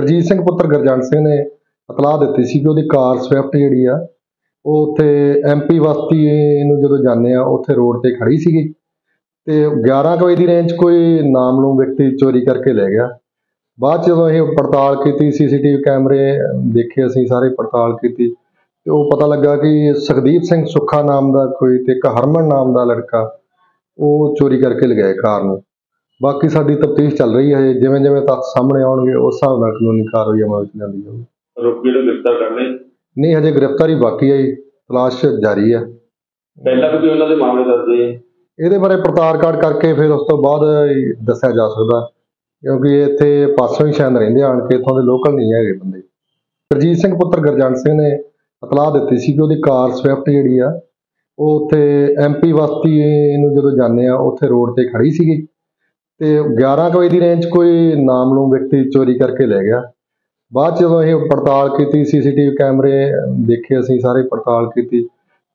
ਗੁਰਜੀਤ ਸਿੰਘ ਪੁੱਤਰ ਗੁਰਜੰਟ ਸਿੰਘ ਨੇ ਇਤਲਾਹ ਦਿੱਤੀ ਸੀ ਕਿ ਉਹਦੀ ਕਾਰ ਸਵਿਫਟ ਜਿਹੜੀ ਆ, ਉਹ ਉੱਥੇ ਐਮਪੀ ਵਸਤੀ ਨੂੰ ਜਦੋਂ ਜਾਂਦੇ ਆ, ਉੱਥੇ ਰੋਡ ਤੇ ਖੜੀ ਸੀਗੀ। ਤੇ 11 ਕੁ ਵਜੇ ਦੀ ਰੇਂਜ 'ਚ ਕੋਈ ਨੂੰ ਵਿਅਕਤੀ ਚੋਰੀ ਕਰਕੇ ਲੈ ਗਿਆ। ਬਾਅਦ 'ਚ ਜਦੋਂ ਇਹ ਪੜਤਾਲ ਕੀਤੀ, ਸੀਸੀਟੀਵੀ ਕੈਮਰੇ ਦੇਖੇ ਅਸੀਂ, ਸਾਰੇ ਪੜਤਾਲ ਕੀਤੀ, ਤੇ ਉਹ ਪਤਾ ਲੱਗਾ ਕਿ ਸੁਖਦੀਪ ਸਿੰਘ ਸੁੱਖਾ ਨਾਮ ਦਾ ਕੋਈ ਤੇ ਇੱਕ ਹਰਮਨ ਨਾਮ ਦਾ ਲੜਕਾ, ਉਹ ਚੋਰੀ ਕਰਕੇ ਲਗਾਏ ਕਾਰ ਨੂੰ। ਬਾਕੀ ਸਾਡੀ ਤਫਤੀਸ਼ ਚੱਲ ਰਹੀ ਹੈ ਜਿਵੇਂ ਜਿਵੇਂ ਤੱਥ ਸਾਹਮਣੇ ਆਉਣਗੇ ਉਸ ਹਿਸਾਬ ਨਾਲ ਕਾਨੂੰਨੀ ਕਾਰਵਾਈ ਅਮਲ ਵਿੱਚ ਲਿਆਂਦੀ ਜਾਊਗੀ। ਆਰੋਪੀ ਨੂੰ ਗ੍ਰਿਫਤਾਰ ਕਰ ਲਏ? ਨਹੀਂ ਹਜੇ ਗ੍ਰਿਫਤਾਰੀ ਬਾਕੀ ਹੈ ਜੀ ਤਲਾਸ਼ ਜਾਰੀ ਹੈ। ਪਹਿਲਾਂ ਵੀ ਕੋਈ ਉਹਨਾਂ ਦੇ ਮਾਮਲੇ ਹੈ ਇਹਦੇ ਬਾਰੇ ਪੜਤਾਲ ਕਾਰਡ ਕਰਕੇ ਫਿਰ ਉਸ ਤੋਂ ਬਾਅਦ ਦੱਸਿਆ ਜਾ ਸਕਦਾ ਕਿਉਂਕਿ ਇੱਥੇ ਪਾਸੋਂ ਹੀ ਸ਼ਾਇਦ ਰਹਿੰਦੇ ਆਣ ਕੇ ਇੱਥੋਂ ਦੇ ਲੋਕਲ ਨਹੀਂ ਹੈਗੇ ਬੰਦੇ। ਗੁਰਜੀਤ ਸਿੰਘ ਪੁੱਤਰ ਗੁਰਜੰਟ ਸਿੰਘ ਨੇ ਇਤਲਾਹ ਦਿੱਤੀ ਸੀ ਕਿ ਉਹਦੀ ਕਾਰ ਸਵਿਫਟ ਜਿਹੜੀ ਆ ਉਹ ਉੱਥੇ ਐਮਪੀ ਬਸਤੀ ਨੂੰ ਜਦੋਂ ਜਾਂਦੇ ਆ ਉੱਥੇ ਰੋਡ ਤੇ ਖੜੀ ਸੀਗੀ। ਤੇ 11 ਕੁ ਵਜੇ ਦੀ ਰੇਂਜ 'ਚ ਕੋਈ ਨਾਮਲੂਮ ਵਿਅਕਤੀ ਚੋਰੀ ਕਰਕੇ ਲੈ ਗਿਆ। ਬਾਅਦ 'ਚ ਜਦੋਂ ਇਹ ਪੜਤਾਲ ਕੀਤੀ ਸੀਸੀਟੀਵੀ ਕੈਮਰੇ ਦੇਖੇ ਅਸੀਂ ਸਾਰੇ ਪੜਤਾਲ ਕੀਤੀ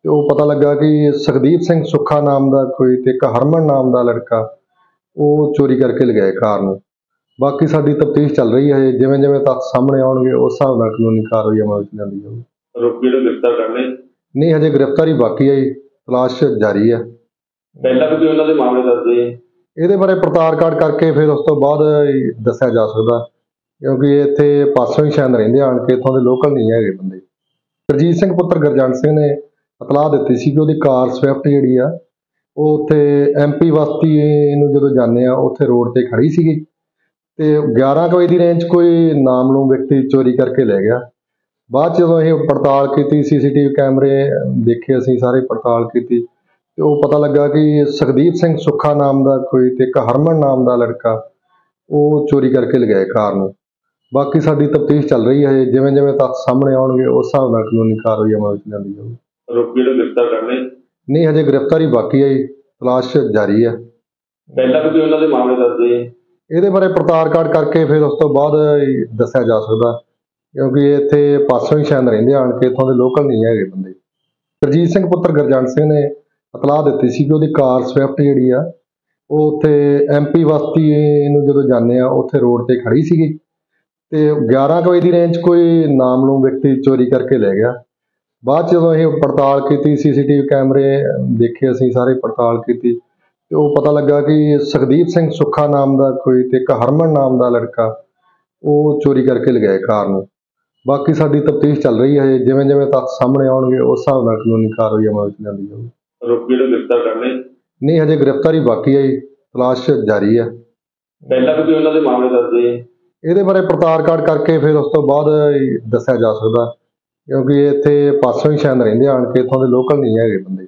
ਤੇ ਉਹ ਪਤਾ ਲੱਗਾ ਕਿ ਸੁਖਦੀਪ ਸਿੰਘ ਸੁੱਖਾ ਨਾਮ ਦਾ ਕੋਈ ਤੇ ਇੱਕ ਹਰਮਨ ਨਾਮ ਦਾ ਲੜਕਾ ਉਹ ਚੋਰੀ ਕਰਕੇ ਲਗਾਏ ਕਾਰ ਨੂੰ। ਬਾਕੀ ਸਾਡੀ ਤਫਤੀਸ਼ ਚੱਲ ਰਹੀ ਹੈ ਜਿਵੇਂ ਜਿਵੇਂ ਤੱਥ ਸਾਹਮਣੇ ਆਉਣਗੇ ਉਸ ਹਿਸਾਬ ਨਾਲ ਕਾਨੂੰਨੀ ਕਾਰਵਾਈ ਅਮਲ ਵਿੱਚ ਲਿਆਂਦੀ ਜਾਊਗੀ। ਆਰੋਪੀ ਨੂੰ ਗ੍ਰਿਫਤਾਰ ਕਰ ਲਏ। ਨਹੀਂ ਹਜੇ ਗ੍ਰਿਫਤਾਰੀ ਬਾਕੀ ਹੈ ਜੀ ਤਲਾਸ਼ ਜਾਰੀ ਹੈ। ਪਹਿਲਾਂ ਵੀ ਉਹਨਾਂ ਦੇ ਮਾਮਲੇ ਦਰਜ ਹੈ ਇਹਦੇ ਬਾਰੇ ਪੜਤਾਲ ਕਾਰਡ ਕਰਕੇ ਫਿਰ ਉਸ ਤੋਂ ਬਾਅਦ ਦੱਸਿਆ ਜਾ ਸਕਦਾ ਕਿਉਂਕਿ ਇਹ ਇੱਥੇ ਪਾਸੋਂ ਹੀ ਸ਼ਾਇਦ ਰਹਿੰਦੇ ਆਣ ਕੇ ਇੱਥੋਂ ਦੇ ਲੋਕਲ ਨਹੀਂ ਹੈਗੇ ਬੰਦੇ। ਗੁਰਜੀਤ ਸਿੰਘ ਪੁੱਤਰ ਗੁਰਜੰਟ ਸਿੰਘ ਨੇ ਇਤਲਾਹ ਦਿੱਤੀ ਸੀ ਕਿ ਉਹਦੀ ਕਾਰ ਸਵਿਫਟ ਜਿਹੜੀ ਆ, ਉਹ ਉੱਥੇ ਐਮਪੀ ਵਸਤੀ ਨੂੰ ਜਦੋਂ ਜਾਂਦੇ ਆ, ਉੱਥੇ ਰੋਡ ਤੇ ਖੜੀ ਸੀਗੀ। ਤੇ 11 ਕੁ ਵਜੇ ਦੀ ਰੇਂਜ 'ਚ ਕੋਈ ਨਾਮਲੂਮ ਵਿਅਕਤੀ ਚੋਰੀ ਕਰਕੇ ਲੈ ਗਿਆ। ਬਾਅਦ 'ਚ ਜਦੋਂ ਇਹ ਪੜਤਾਲ ਕੀਤੀ, ਸੀਸੀਟੀਵੀ ਕੈਮਰੇ ਦੇਖੇ ਅਸੀਂ, ਸਾਰੇ ਪੜਤਾਲ ਕੀਤੀ। ਤੇ ਉਹ ਪਤਾ ਲੱਗਾ ਕਿ ਸੁਖਦੀਪ ਸਿੰਘ ਸੁੱਖਾ ਨਾਮ ਦਾ ਕੋਈ ਤੇ ਇੱਕ ਹਰਮਨ ਨਾਮ ਦਾ ਲੜਕਾ ਉਹ ਚੋਰੀ ਕਰਕੇ ਲਗਾਏ ਕਾਰ ਨੂੰ। ਬਾਕੀ ਸਾਡੀ ਤਫਤੀਸ਼ ਚੱਲ ਰਹੀ ਹੈ ਜਿਵੇਂ ਜਿਵੇਂ ਤੱਥ ਸਾਹਮਣੇ ਆਉਣਗੇ ਉਸ ਹਿਸਾਬ ਨਾਲ ਕਾਨੂੰਨੀ ਕਾਰਵਾਈ ਅਮਲ ਵਿੱਚ ਲਿਆਂਦੀ ਜਾਊਗੀ। ਆਰੋਪੀ ਨੂੰ ਗ੍ਰਿਫਤਾਰ ਕਰ ਲਏ ਨਹੀਂ ਹਜੇ ਗ੍ਰਿਫਤਾਰੀ ਬਾਕੀ ਹੈ ਜੀ ਤਲਾਸ਼ ਜਾਰੀ ਹੈ। ਪਹਿਲਾਂ ਵੀ ਕੋਈ ਉਹਨਾਂ ਦੇ ਮਾਮਲੇ ਹੈ ਇਹਦੇ ਬਾਰੇ ਪੜਤਾਲ ਕਾਰਡ ਕਰਕੇ ਫਿਰ ਉਸ ਤੋਂ ਬਾਅਦ ਦੱਸਿਆ ਜਾ ਸਕਦਾ ਕਿਉਂਕਿ ਇਹ ਇੱਥੇ ਪਾਸੋਂ ਹੀ ਸ਼ਾਇਦ ਰਹਿੰਦੇ ਆਣ ਕੇ ਇੱਥੋਂ ਦੇ ਲੋਕਲ ਨਹੀਂ ਹੈਗੇ ਬੰਦੇ। ਗੁਰਜੀਤ ਸਿੰਘ ਪੁੱਤਰ ਗੁਰਜੰਟ ਸਿੰਘ ਨੇ ਇਤਲਾਹ ਦਿੱਤੀ ਸੀ ਕਿ ਉਹਦੀ ਕਾਰ ਸਵਿਫਟ ਜਿਹੜੀ ਆ, ਉਹ ਉੱਥੇ ਐਮਪੀ ਵਸਤੀ ਨੂੰ ਜਦੋਂ ਜਾਂਦੇ ਆ, ਉੱਥੇ ਰੋਡ ਤੇ ਖੜੀ ਸੀਗੀ ਤੇ 11 ਕੁ ਵਜੇ ਦੀ ਰੇਂਜ 'ਚ ਕੋਈ ਨੂੰ ਵਿਅਕਤੀ ਚੋਰੀ ਕਰਕੇ ਲੈ ਗਿਆ। ਬਾਅਦ 'ਚ ਜਦੋਂ ਇਹ ਪੜਤਾਲ ਕੀਤੀ, ਸੀਸੀਟੀਵੀ ਕੈਮਰੇ ਦੇਖੇ ਅਸੀਂ, ਸਾਰੇ ਪੜਤਾਲ ਕੀਤੀ ਤੇ ਉਹ ਪਤਾ ਲੱਗਾ ਕਿ ਸੁਖਦੀਪ ਸਿੰਘ ਸੁੱਖਾ ਨਾਮ ਦਾ ਕੋਈ ਤੇ ਇੱਕ ਹਰਮਨ ਨਾਮ ਦਾ ਲੜਕਾ, ਉਹ ਚੋਰੀ ਕਰਕੇ ਲਗਾਏ ਕਾਰ ਨੂੰ। ਬਾਕੀ ਸਾਡੀ ਤਫਤੀਸ਼ ਚੱਲ ਰਹੀ ਹੈ ਜਿਵੇਂ ਜਿਵੇਂ ਤੱਥ ਸਾਹਮਣੇ ਆਉਣਗੇ, ਉਸ ਹਿਸਾਬ ਨਾਲ ਕਾਨੂੰਨੀ ਕਾਰਵਾਈ ਅਮਲ ਵਿੱਚ ਲਿਆਂਦੀ ਜਾਊਗੀ। ਆਰੋਪੀ ਨੂੰ ਗ੍ਰਿਫਤਾਰ ਕਰ ਲਏ ਨਹੀਂ ਹਜੇ ਗ੍ਰਿਫਤਾਰੀ ਬਾਕੀ ਹੈ ਜੀ ਤਲਾਸ਼ ਜਾਰੀ ਹੈ। ਪਹਿਲਾਂ ਵੀ ਕੋਈ ਉਹਨਾਂ ਦੇ ਮਾਮਲੇ ਹੈ ਇਹਦੇ ਬਾਰੇ ਪੜਤਾਲ ਕਾਰਡ ਕਰਕੇ ਫਿਰ ਉਸ ਤੋਂ ਬਾਅਦ ਦੱਸਿਆ ਜਾ ਸਕਦਾ ਕਿਉਂਕਿ ਇੱਥੇ ਪਾਸੋਂ ਹੀ ਸ਼ਾਇਦ ਰਹਿੰਦੇ ਆਣ ਕੇ ਇੱਥੋਂ ਦੇ ਲੋਕਲ ਨਹੀਂ ਹੈਗੇ ਬੰਦੇ।